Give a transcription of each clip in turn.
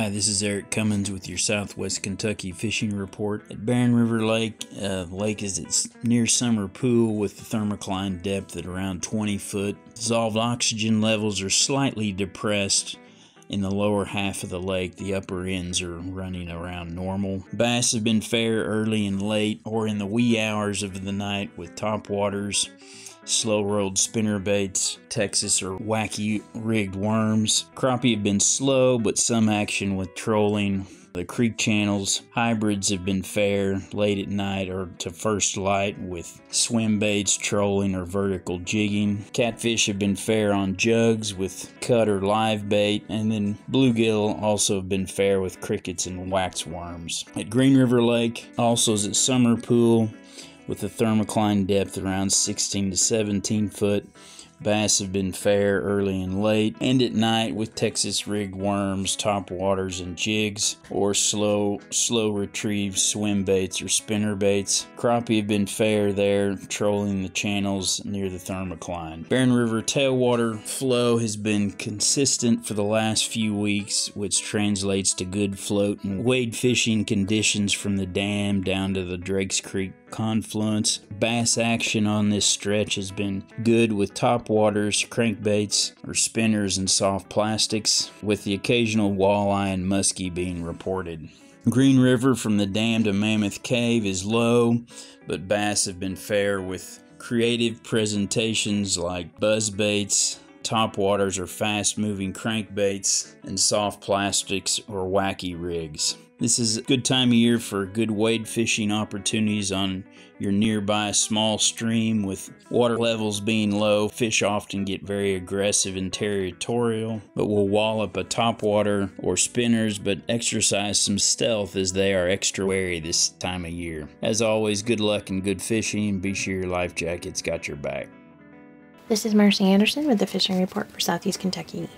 Hi, this is Eric Cummins with your Southwest Kentucky fishing report. At Barren River Lake, uh, the lake is its near summer pool with the thermocline depth at around 20 foot. Dissolved oxygen levels are slightly depressed in the lower half of the lake. The upper ends are running around normal. Bass have been fair early and late or in the wee hours of the night with top waters slow rolled spinner baits, Texas or wacky rigged worms. Crappie have been slow, but some action with trolling. The creek channels hybrids have been fair late at night or to first light with swim baits, trolling, or vertical jigging. Catfish have been fair on jugs with cut or live bait, and then bluegill also have been fair with crickets and wax worms. At Green River Lake, also is at Summer Pool, with a thermocline depth around 16 to 17 foot. Bass have been fair early and late, and at night with Texas rigged worms, top waters, and jigs, or slow slow retrieve swim baits or spinner baits. Crappie have been fair there, trolling the channels near the thermocline. Barren River tailwater flow has been consistent for the last few weeks, which translates to good float and wade fishing conditions from the dam down to the Drakes Creek confluence. Bass action on this stretch has been good with top waters, crankbaits, or spinners and soft plastics, with the occasional walleye and muskie being reported. Green River from the dam to Mammoth Cave is low, but bass have been fair with creative presentations like buzz baits, top waters or fast moving crankbaits, and soft plastics or wacky rigs. This is a good time of year for good wade fishing opportunities on your nearby small stream with water levels being low. Fish often get very aggressive and territorial, but will wallop a topwater or spinners, but exercise some stealth as they are extra wary this time of year. As always, good luck and good fishing, and be sure your life jacket's got your back. This is Marcy Anderson with the Fishing Report for Southeast Kentucky.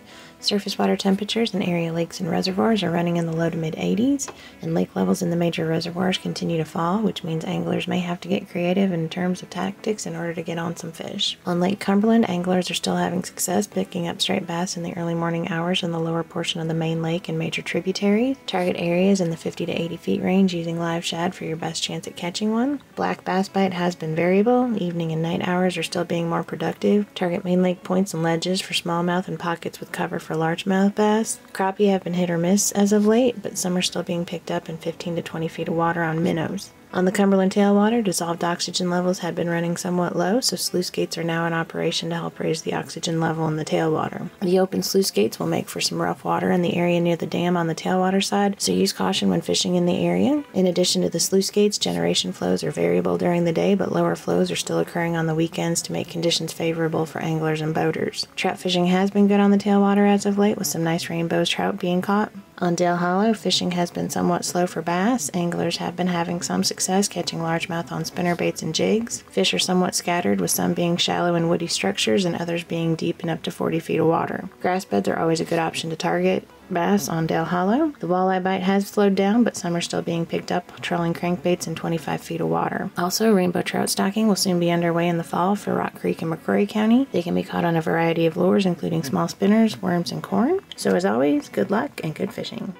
Surface water temperatures in area lakes and reservoirs are running in the low to mid 80s, and lake levels in the major reservoirs continue to fall, which means anglers may have to get creative in terms of tactics in order to get on some fish. On Lake Cumberland, anglers are still having success picking up striped bass in the early morning hours in the lower portion of the main lake and major tributaries. Target areas in the 50 to 80 feet range using live shad for your best chance at catching one. Black bass bite has been variable. Evening and night hours are still being more productive. Target main lake points and ledges for smallmouth and pockets with cover for for largemouth bass. Crappie have been hit or miss as of late, but some are still being picked up in 15 to 20 feet of water on minnows. On the Cumberland tailwater, dissolved oxygen levels had been running somewhat low, so sluice gates are now in operation to help raise the oxygen level in the tailwater. The open sluice gates will make for some rough water in the area near the dam on the tailwater side, so use caution when fishing in the area. In addition to the sluice gates, generation flows are variable during the day, but lower flows are still occurring on the weekends to make conditions favorable for anglers and boaters. Trout fishing has been good on the tailwater as of late, with some nice rainbows trout being caught. On Dale Hollow, fishing has been somewhat slow for bass. Anglers have been having some success catching largemouth on spinnerbaits and jigs. Fish are somewhat scattered, with some being shallow in woody structures and others being deep in up to 40 feet of water. Grass beds are always a good option to target bass on Dale Hollow. The walleye bite has slowed down, but some are still being picked up, trolling crankbaits in 25 feet of water. Also, rainbow trout stocking will soon be underway in the fall for Rock Creek and McCreary County. They can be caught on a variety of lures, including small spinners, worms, and corn. So, as always, good luck and good fishing.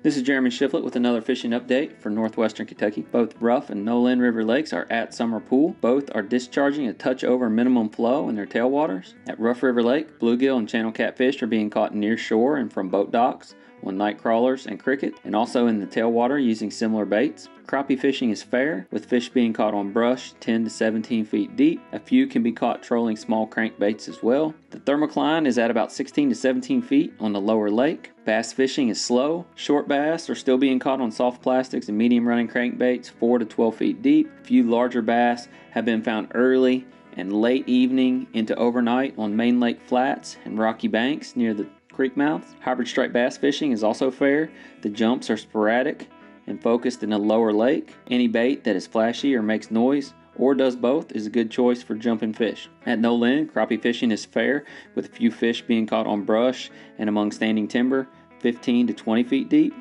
This is Jeremy Shiflett with another fishing update for northwestern Kentucky. Both Rough and Nolin River Lakes are at summer pool. Both are discharging a touch over minimum flow in their tailwaters. At Rough River Lake, bluegill and channel catfish are being caught near shore and from boat docks on night crawlers and cricket, and also in the tailwater using similar baits. Crappie fishing is fair, with fish being caught on brush 10 to 17 feet deep. A few can be caught trolling small crankbaits as well. The thermocline is at about 16 to 17 feet on the lower lake. Bass fishing is slow. Short bass are still being caught on soft plastics and medium running crankbaits 4 to 12 feet deep. A few larger bass have been found early and late evening into overnight on main lake flats and rocky banks near the creek mouths. Hybrid striped bass fishing is also fair. The jumps are sporadic and focused in a lower lake. Any bait that is flashy or makes noise or does both is a good choice for jumping fish. At Nolin, crappie fishing is fair, with a few fish being caught on brush and among standing timber, 15 to 20 feet deep.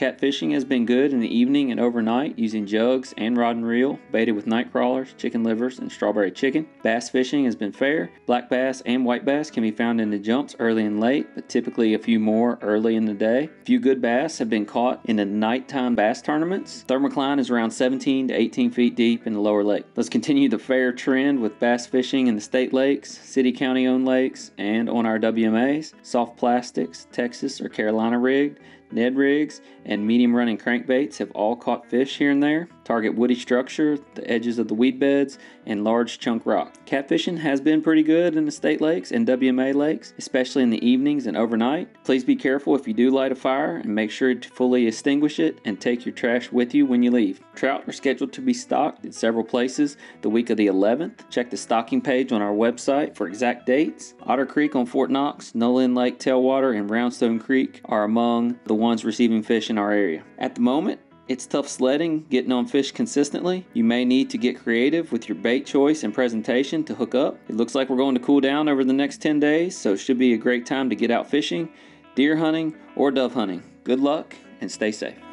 Catfishing has been good in the evening and overnight using jugs and rod and reel, baited with night crawlers, chicken livers, and strawberry chicken. Bass fishing has been fair. Black bass and white bass can be found in the jumps early and late, but typically a few more early in the day. A few good bass have been caught in the nighttime bass tournaments. Thermocline is around 17 to 18 feet deep in the lower lake. Let's continue the fair trend with bass fishing in the state lakes, city county owned lakes, and on our WMAs. Soft plastics, Texas or Carolina rigged, Ned rigs, and medium running crankbaits have all caught fish here and there. Target woody structure, the edges of the weed beds, and large chunk rock. Catfishing has been pretty good in the state lakes and WMA lakes, especially in the evenings and overnight. Please be careful if you do light a fire and make sure to fully extinguish it and take your trash with you when you leave. Trout are scheduled to be stocked in several places the week of the 11th. Check the stocking page on our website for exact dates. Otter Creek on Fort Knox, Nolin Lake Tailwater, and Roundstone Creek are among the ones receiving fish in our area. At the moment, it's tough sledding, getting on fish consistently. You may need to get creative with your bait choice and presentation to hook up. It looks like we're going to cool down over the next 10 days, so it should be a great time to get out fishing, deer hunting, or dove hunting. Good luck and stay safe.